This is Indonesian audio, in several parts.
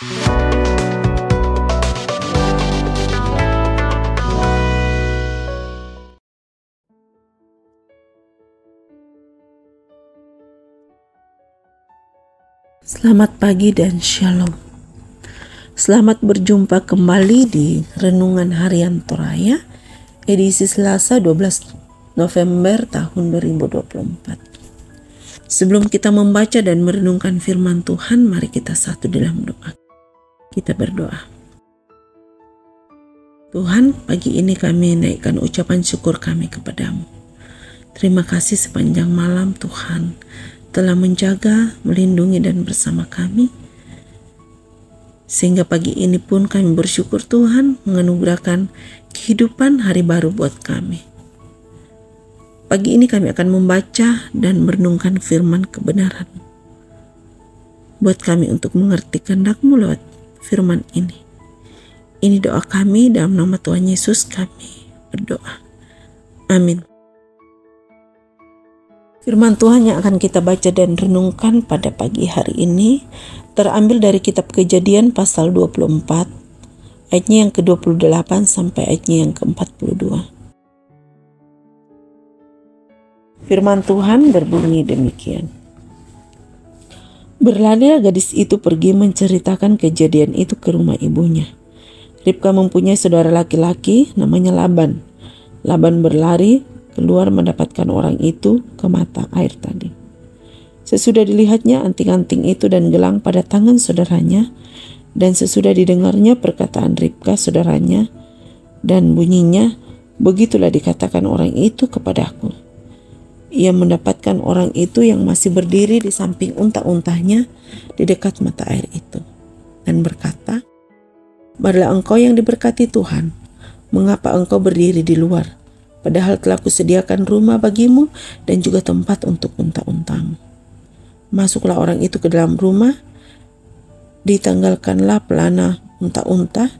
Selamat pagi dan shalom. Selamat berjumpa kembali di Renungan Harian Toraya edisi Selasa 12 November tahun 2024. Sebelum kita membaca dan merenungkan firman Tuhan, mari kita satu dalam doa. Kita berdoa. Tuhan, pagi ini kami naikkan ucapan syukur kami kepadamu. Terima kasih sepanjang malam Tuhan telah menjaga, melindungi, dan bersama kami. Sehingga pagi ini pun kami bersyukur Tuhan menganugerahkan kehidupan hari baru buat kami. Pagi ini kami akan membaca dan merenungkan firman kebenaran. Buat kami untuk mengerti kehendakmu lewat firman ini. Ini doa kami dalam nama Tuhan Yesus kami berdoa. Amin. Firman Tuhan yang akan kita baca dan renungkan pada pagi hari ini terambil dari kitab Kejadian pasal 24 ayatnya yang ke-28 sampai ayatnya yang ke-42. Firman Tuhan berbunyi demikian. Berlarilah gadis itu pergi menceritakan kejadian itu ke rumah ibunya. Ribka mempunyai saudara laki-laki namanya Laban. Laban berlari keluar mendapatkan orang itu ke mata air tadi. Sesudah dilihatnya anting-anting itu dan gelang pada tangan saudaranya, dan sesudah didengarnya perkataan Ribka saudaranya, dan bunyinya, begitulah dikatakan orang itu kepadaku. Ia mendapatkan orang itu yang masih berdiri di samping unta-untanya di dekat mata air itu, dan berkata, Marilah engkau yang diberkati Tuhan, mengapa engkau berdiri di luar? Padahal telah kusediakan rumah bagimu dan juga tempat untuk unta-untamu. Masuklah orang itu ke dalam rumah, ditanggalkanlah pelana unta-unta,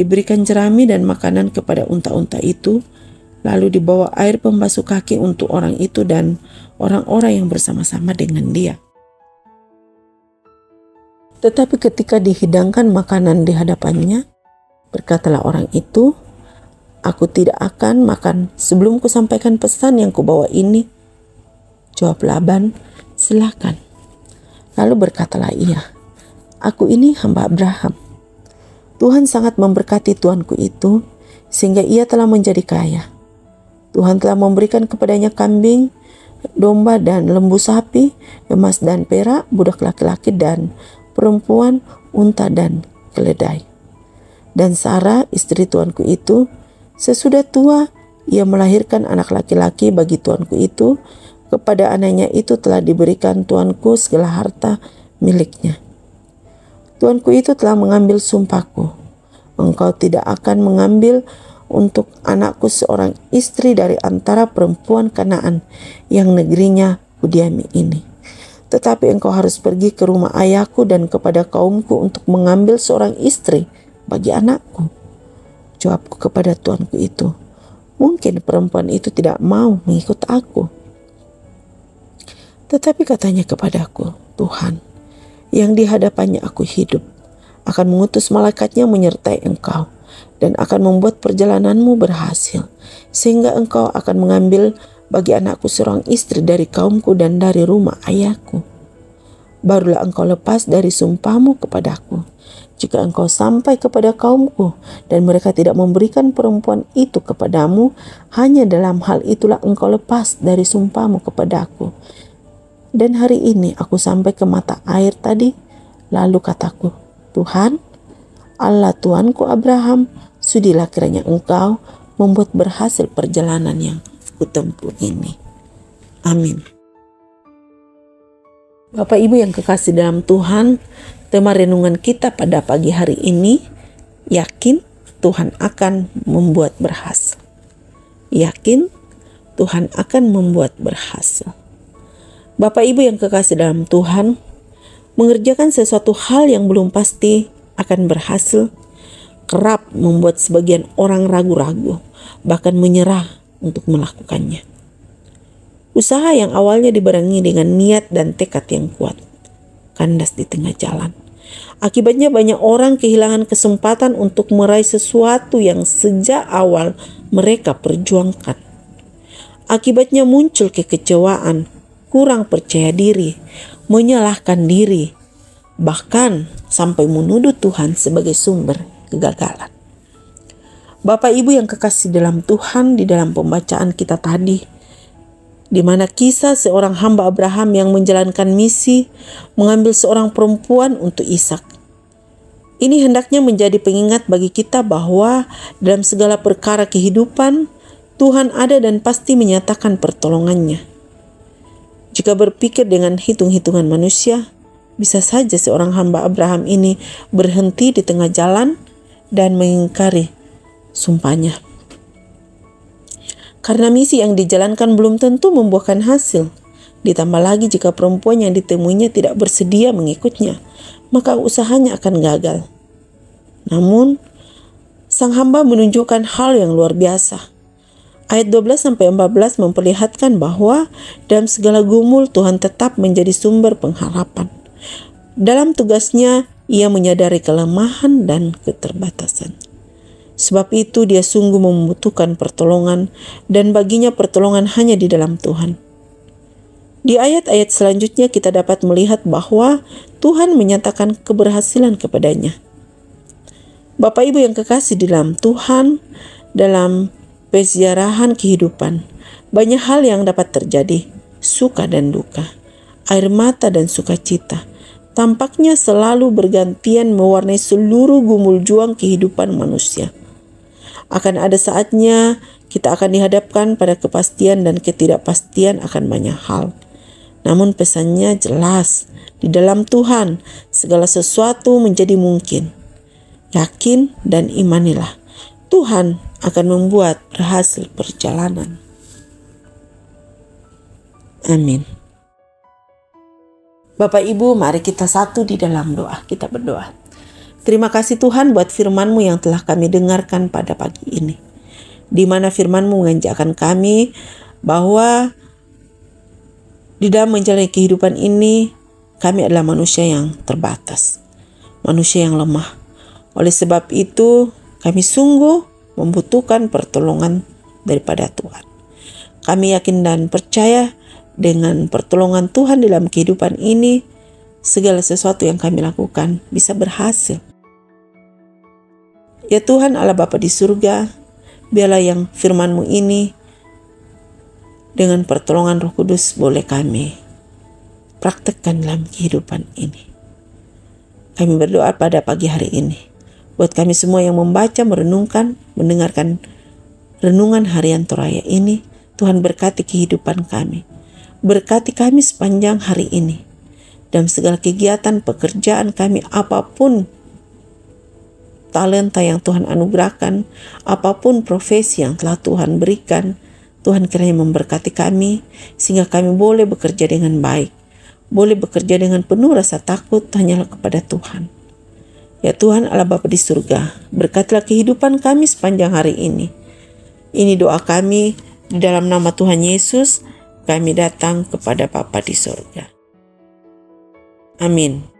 diberikan jerami dan makanan kepada unta-unta itu, lalu dibawa air pembasuh kaki untuk orang itu dan orang-orang yang bersama-sama dengan dia. Tetapi ketika dihidangkan makanan di hadapannya, berkatalah orang itu, Aku tidak akan makan sebelum ku sampaikan pesan yang kubawa ini. Jawab Laban, silakan. Lalu berkatalah ia, aku ini hamba Abraham. Tuhan sangat memberkati tuanku itu, sehingga ia telah menjadi kaya. Tuhan telah memberikan kepadanya kambing, domba dan lembu sapi, emas dan perak, budak laki-laki dan perempuan, unta dan keledai. Dan Sarah, istri tuanku itu, Sesudah tua, ia melahirkan anak laki-laki bagi tuanku itu. Kepada anaknya itu telah diberikan tuanku segala harta miliknya. Tuanku itu telah mengambil sumpahku. Engkau tidak akan mengambil untuk anakku seorang istri dari antara perempuan Kanaan yang negerinya kudiami ini. Tetapi engkau harus pergi ke rumah ayahku dan kepada kaumku untuk mengambil seorang istri bagi anakku Jawabku kepada tuanku itu, mungkin perempuan itu tidak mau mengikut aku. Tetapi katanya kepadaku, Tuhan, yang di hadapannya aku hidup, akan mengutus malaikatnya menyertai engkau, dan akan membuat perjalananmu berhasil, sehingga engkau akan mengambil bagi anakku seorang istri dari kaumku dan dari rumah ayahku. Barulah engkau lepas dari sumpahmu kepadaku jika engkau sampai kepada kaumku dan mereka tidak memberikan perempuan itu kepadamu, hanya dalam hal itulah engkau lepas dari sumpahmu kepadaku. Dan hari ini aku sampai ke mata air tadi, lalu kataku, Tuhan, Allah Tuanku Abraham, sudilah kiranya engkau membuat berhasil perjalanan yang kutempuh ini. Amin. Bapak Ibu yang kekasih dalam Tuhan, Tema renungan kita pada pagi hari ini, yakin Tuhan akan membuat berhasil. Yakin Tuhan akan membuat berhasil. Bapak Ibu yang kekasih dalam Tuhan, mengerjakan sesuatu hal yang belum pasti akan berhasil kerap membuat sebagian orang ragu-ragu, bahkan menyerah untuk melakukannya. Usaha yang awalnya dibarengi dengan niat dan tekad yang kuat, kandas di tengah jalan Akibatnya banyak orang kehilangan kesempatan untuk meraih sesuatu yang sejak awal mereka perjuangkan. Akibatnya muncul kekecewaan, kurang percaya diri, menyalahkan diri, bahkan sampai menuduh Tuhan sebagai sumber kegagalan. Bapak Ibu yang kekasih dalam Tuhan di dalam pembacaan kita tadi, di mana kisah seorang hamba Abraham yang menjalankan misi mengambil seorang perempuan untuk Ishak. Ini hendaknya menjadi pengingat bagi kita bahwa dalam segala perkara kehidupan, Tuhan ada dan pasti menyatakan pertolongannya. Jika berpikir dengan hitung-hitungan manusia, bisa saja seorang hamba Abraham ini berhenti di tengah jalan dan mengingkari sumpahnya karena misi yang dijalankan belum tentu membuahkan hasil. Ditambah lagi jika perempuan yang ditemuinya tidak bersedia mengikutnya, maka usahanya akan gagal. Namun, sang hamba menunjukkan hal yang luar biasa. Ayat 12 sampai 14 memperlihatkan bahwa dalam segala gumul Tuhan tetap menjadi sumber pengharapan. Dalam tugasnya, ia menyadari kelemahan dan keterbatasan. Sebab itu dia sungguh membutuhkan pertolongan dan baginya pertolongan hanya di dalam Tuhan. Di ayat-ayat selanjutnya kita dapat melihat bahwa Tuhan menyatakan keberhasilan kepadanya. Bapak Ibu yang kekasih di dalam Tuhan, dalam peziarahan kehidupan, banyak hal yang dapat terjadi, suka dan duka, air mata dan sukacita, tampaknya selalu bergantian mewarnai seluruh gumul juang kehidupan manusia akan ada saatnya kita akan dihadapkan pada kepastian dan ketidakpastian akan banyak hal. Namun pesannya jelas, di dalam Tuhan segala sesuatu menjadi mungkin. Yakin dan imanilah, Tuhan akan membuat berhasil perjalanan. Amin. Bapak Ibu, mari kita satu di dalam doa. Kita berdoa. Terima kasih Tuhan buat firman-Mu yang telah kami dengarkan pada pagi ini. Di mana firman-Mu mengajakkan kami bahwa di dalam menjalani kehidupan ini kami adalah manusia yang terbatas, manusia yang lemah. Oleh sebab itu, kami sungguh membutuhkan pertolongan daripada Tuhan. Kami yakin dan percaya dengan pertolongan Tuhan dalam kehidupan ini, segala sesuatu yang kami lakukan bisa berhasil. Ya Tuhan Allah Bapa di surga, biarlah yang firman-Mu ini dengan pertolongan Roh Kudus boleh kami praktekkan dalam kehidupan ini. Kami berdoa pada pagi hari ini buat kami semua yang membaca, merenungkan, mendengarkan renungan harian Toraya ini. Tuhan berkati kehidupan kami. Berkati kami sepanjang hari ini. Dalam segala kegiatan pekerjaan kami apa pun talenta yang Tuhan anugerahkan, apa pun profesi yang telah Tuhan berikan, Tuhan kiranya memberkati kami sehingga kami boleh bekerja dengan baik, boleh bekerja dengan penuh rasa takut hanyalah kepada Tuhan. Ya Tuhan Allah Bapa di surga, berkatilah kehidupan kami sepanjang hari ini. Ini doa kami di dalam nama Tuhan Yesus, kami datang kepada Bapa di surga. Amin.